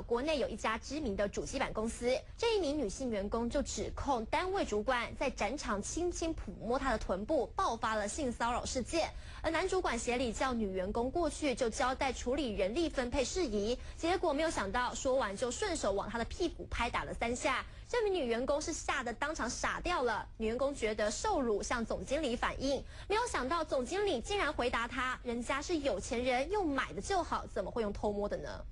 国内有一家知名的主机板公司，这一名女性员工就指控单位主管在展场轻轻抚摸她的臀部，爆发了性骚扰事件。而男主管协理叫女员工过去，就交代处理人力分配事宜，结果没有想到，说完就顺手往她的屁股拍打了三下。这名女员工是吓得当场傻掉了。女员工觉得受辱，向总经理反映，没有想到总经理竟然回答她：“人家是有钱人，用买的就好，怎么会用偷摸的呢？”